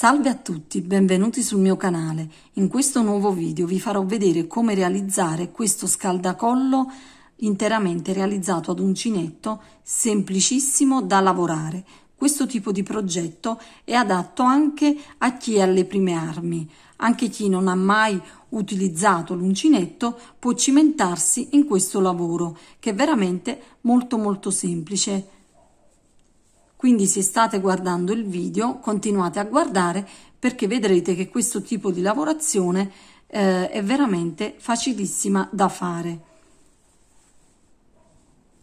Salve a tutti, benvenuti sul mio canale. In questo nuovo video vi farò vedere come realizzare questo scaldacollo interamente realizzato ad uncinetto, semplicissimo da lavorare. Questo tipo di progetto è adatto anche a chi è alle prime armi. Anche chi non ha mai utilizzato l'uncinetto può cimentarsi in questo lavoro, che è veramente molto molto semplice quindi se state guardando il video continuate a guardare perché vedrete che questo tipo di lavorazione eh, è veramente facilissima da fare.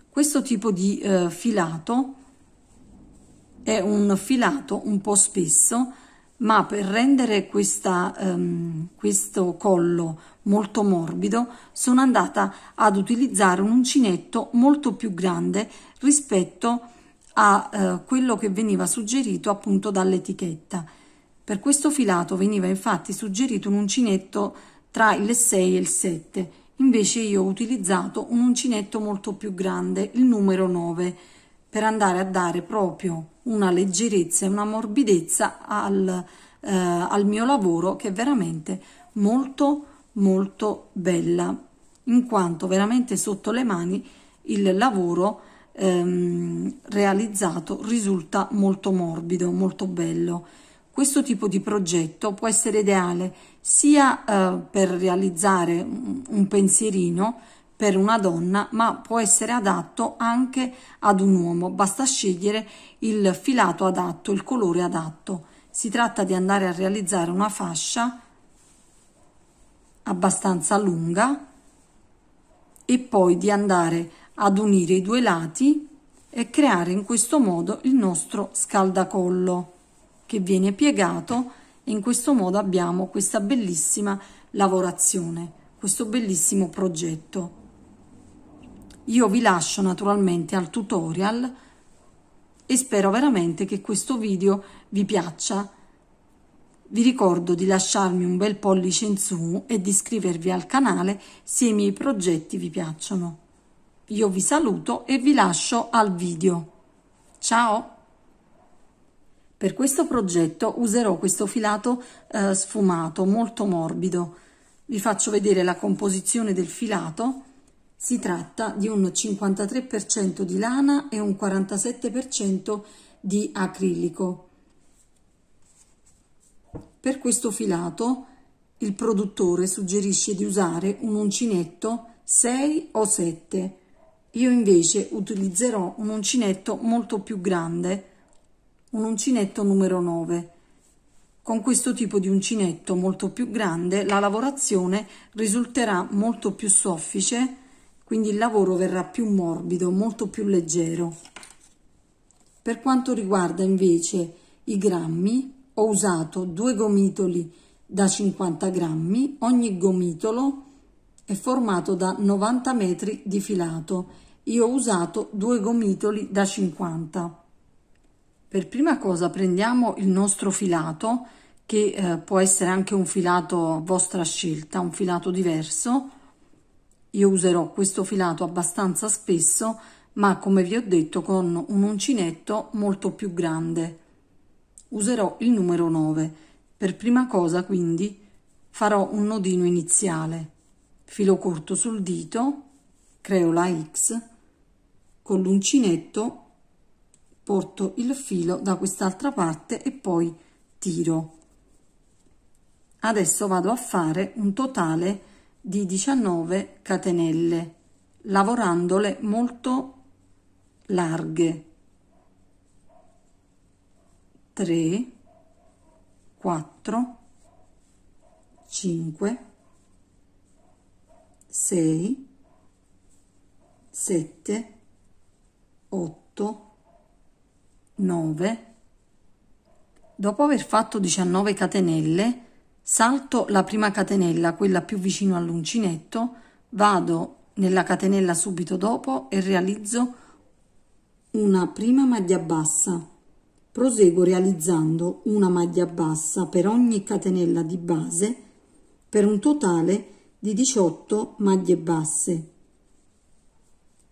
Questo tipo di eh, filato è un filato un po' spesso ma per rendere questa, um, questo collo molto morbido sono andata ad utilizzare un uncinetto molto più grande rispetto a eh, quello che veniva suggerito appunto dall'etichetta. Per questo filato veniva infatti suggerito un uncinetto tra il 6 e il 7, invece io ho utilizzato un uncinetto molto più grande, il numero 9, per andare a dare proprio una leggerezza e una morbidezza al, eh, al mio lavoro che è veramente molto molto bella, in quanto veramente sotto le mani il lavoro ehm, realizzato risulta molto morbido, molto bello. Questo tipo di progetto può essere ideale sia eh, per realizzare un pensierino per una donna, ma può essere adatto anche ad un uomo. Basta scegliere il filato adatto, il colore adatto. Si tratta di andare a realizzare una fascia abbastanza lunga e poi di andare ad unire i due lati e creare in questo modo il nostro scaldacollo che viene piegato e in questo modo abbiamo questa bellissima lavorazione, questo bellissimo progetto. Io vi lascio naturalmente al tutorial e spero veramente che questo video vi piaccia. Vi ricordo di lasciarmi un bel pollice in su e di iscrivervi al canale se i miei progetti vi piacciono. Io vi saluto e vi lascio al video. Ciao! Per questo progetto userò questo filato eh, sfumato, molto morbido. Vi faccio vedere la composizione del filato. Si tratta di un 53% di lana e un 47% di acrilico. Per questo filato il produttore suggerisce di usare un uncinetto 6 o 7 io invece utilizzerò un uncinetto molto più grande, un uncinetto numero 9. Con questo tipo di uncinetto molto più grande la lavorazione risulterà molto più soffice, quindi il lavoro verrà più morbido, molto più leggero. Per quanto riguarda invece i grammi, ho usato due gomitoli da 50 grammi, ogni gomitolo è formato da 90 metri di filato io ho usato due gomitoli da 50. Per prima cosa prendiamo il nostro filato, che eh, può essere anche un filato vostra scelta, un filato diverso. Io userò questo filato abbastanza spesso, ma come vi ho detto con un uncinetto molto più grande. Userò il numero 9. Per prima cosa quindi farò un nodino iniziale. Filo corto sul dito, creo la X con l'uncinetto porto il filo da quest'altra parte e poi tiro. Adesso vado a fare un totale di 19 catenelle lavorandole molto larghe. 3 4 5 6 7 8 9 dopo aver fatto 19 catenelle salto la prima catenella quella più vicino all'uncinetto vado nella catenella subito dopo e realizzo una prima maglia bassa. Proseguo realizzando una maglia bassa per ogni catenella di base per un totale di 18 maglie basse.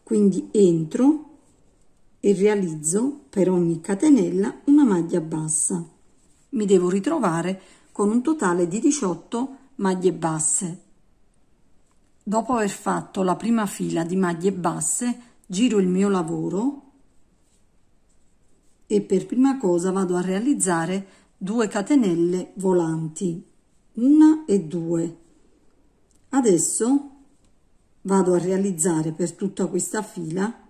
Quindi entro e realizzo per ogni catenella una maglia bassa mi devo ritrovare con un totale di 18 maglie basse. Dopo aver fatto la prima fila di maglie basse, giro il mio lavoro e per prima cosa vado a realizzare 2 catenelle volanti, una e due. Adesso vado a realizzare per tutta questa fila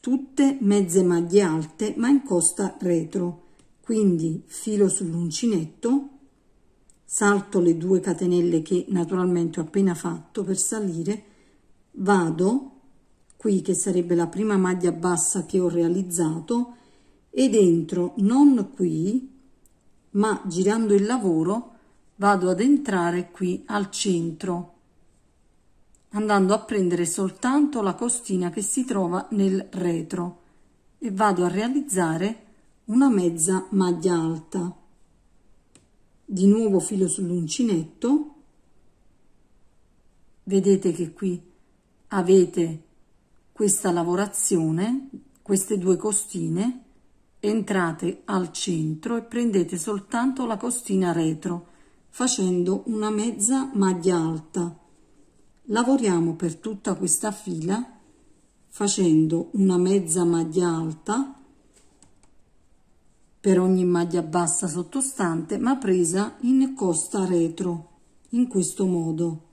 tutte mezze maglie alte ma in costa retro. Quindi filo sull'uncinetto salto le due catenelle che naturalmente ho appena fatto per salire vado qui che sarebbe la prima maglia bassa che ho realizzato ed entro non qui ma girando il lavoro vado ad entrare qui al centro andando a prendere soltanto la costina che si trova nel retro. E vado a realizzare una mezza maglia alta. Di nuovo filo sull'uncinetto. Vedete che qui avete questa lavorazione queste due costine. Entrate al centro e prendete soltanto la costina retro facendo una mezza maglia alta lavoriamo per tutta questa fila facendo una mezza maglia alta per ogni maglia bassa sottostante ma presa in costa retro in questo modo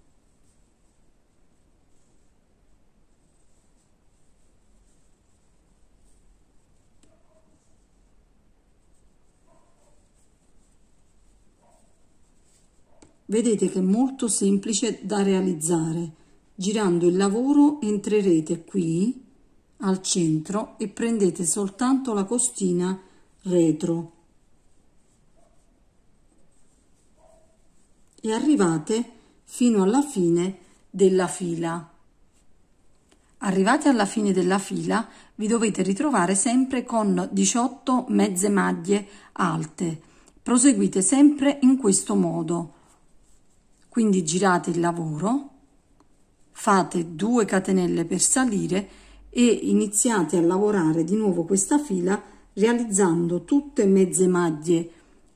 Vedete che è molto semplice da realizzare. Girando il lavoro entrerete qui al centro e prendete soltanto la costina retro e arrivate fino alla fine della fila. Arrivati alla fine della fila vi dovete ritrovare sempre con 18 mezze maglie alte. Proseguite sempre in questo modo quindi girate il lavoro fate 2 catenelle per salire e iniziate a lavorare di nuovo questa fila realizzando tutte mezze maglie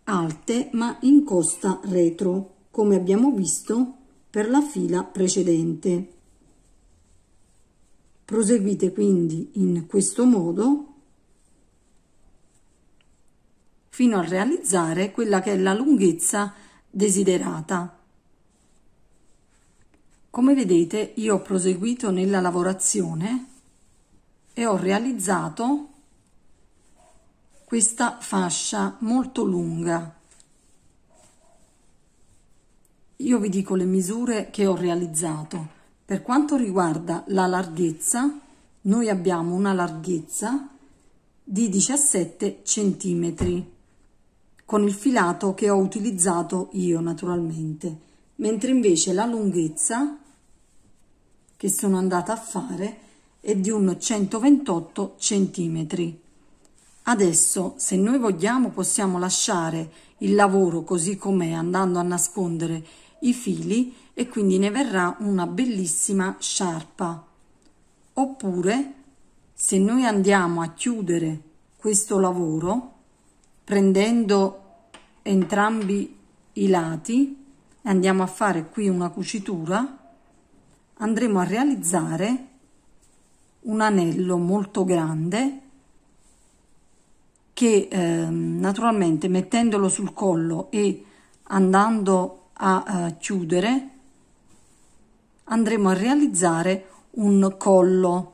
alte ma in costa retro come abbiamo visto per la fila precedente. Proseguite quindi in questo modo fino a realizzare quella che è la lunghezza desiderata come vedete io ho proseguito nella lavorazione e ho realizzato questa fascia molto lunga. Io vi dico le misure che ho realizzato. Per quanto riguarda la larghezza, noi abbiamo una larghezza di 17 centimetri con il filato che ho utilizzato io naturalmente mentre invece la lunghezza che sono andata a fare è di un 128 centimetri. Adesso, se noi vogliamo, possiamo lasciare il lavoro così com'è, andando a nascondere i fili e quindi ne verrà una bellissima sciarpa. Oppure, se noi andiamo a chiudere questo lavoro, prendendo entrambi i lati, andiamo a fare qui una cucitura andremo a realizzare un anello molto grande che eh, naturalmente mettendolo sul collo e andando a eh, chiudere andremo a realizzare un collo.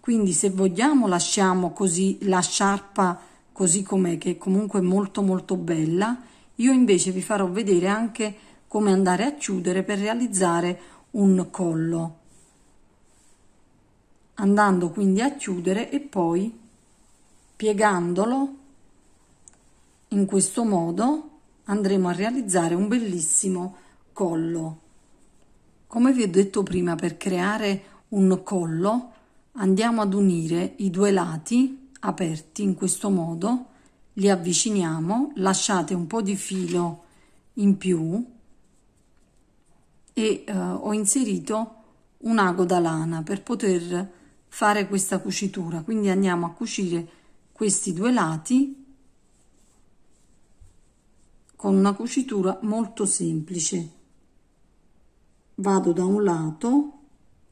Quindi se vogliamo lasciamo così la sciarpa così com'è che comunque molto molto bella. Io invece vi farò vedere anche come andare a chiudere per realizzare un collo. Andando quindi a chiudere e poi piegandolo in questo modo andremo a realizzare un bellissimo collo. Come vi ho detto prima, per creare un collo andiamo ad unire i due lati aperti in questo modo li avviciniamo, lasciate un po' di filo in più e eh, ho inserito un ago da lana per poter fare questa cucitura. Quindi andiamo a cucire questi due lati con una cucitura molto semplice vado da un lato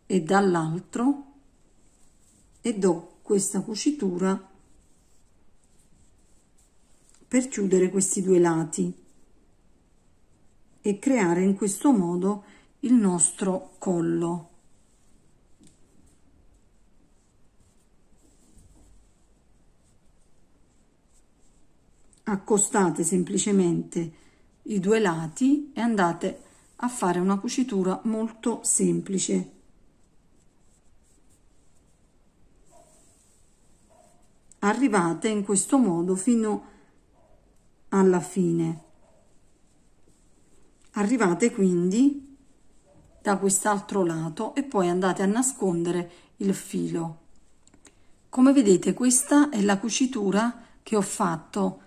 e dall'altro e do questa cucitura per chiudere questi due lati e creare in questo modo il nostro collo. Accostate semplicemente i due lati e andate a fare una cucitura molto semplice. Arrivate in questo modo fino alla fine. Arrivate quindi da quest'altro lato e poi andate a nascondere il filo come vedete questa è la cucitura che ho fatto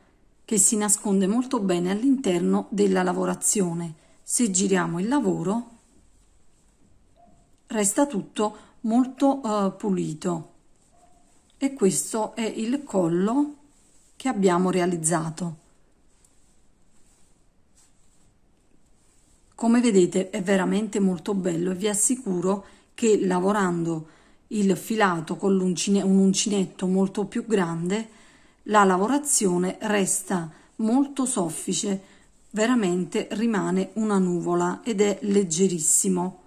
che si nasconde molto bene all'interno della lavorazione. Se giriamo il lavoro resta tutto molto uh, pulito e questo è il collo che abbiamo realizzato. Come vedete è veramente molto bello e vi assicuro che lavorando il filato con un uncinetto molto più grande la lavorazione resta molto soffice, veramente rimane una nuvola ed è leggerissimo.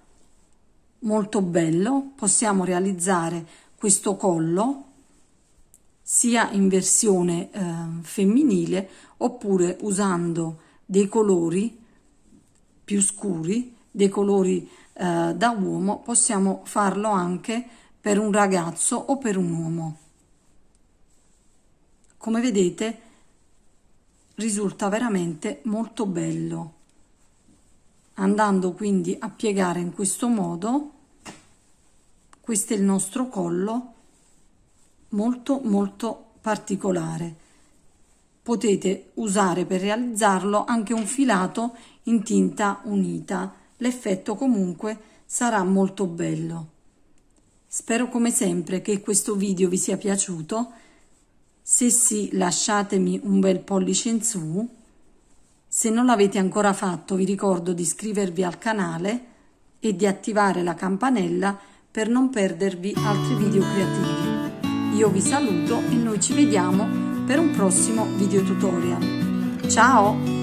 Molto bello, possiamo realizzare questo collo sia in versione eh, femminile oppure usando dei colori più scuri, dei colori eh, da uomo, possiamo farlo anche per un ragazzo o per un uomo. Come vedete risulta veramente molto bello. Andando quindi a piegare in questo modo questo è il nostro collo molto molto particolare potete usare per realizzarlo anche un filato in tinta unita l'effetto comunque sarà molto bello spero come sempre che questo video vi sia piaciuto se sì, lasciatemi un bel pollice in su. Se non l'avete ancora fatto, vi ricordo di iscrivervi al canale e di attivare la campanella per non perdervi altri video creativi. Io vi saluto e noi ci vediamo per un prossimo video tutorial. Ciao!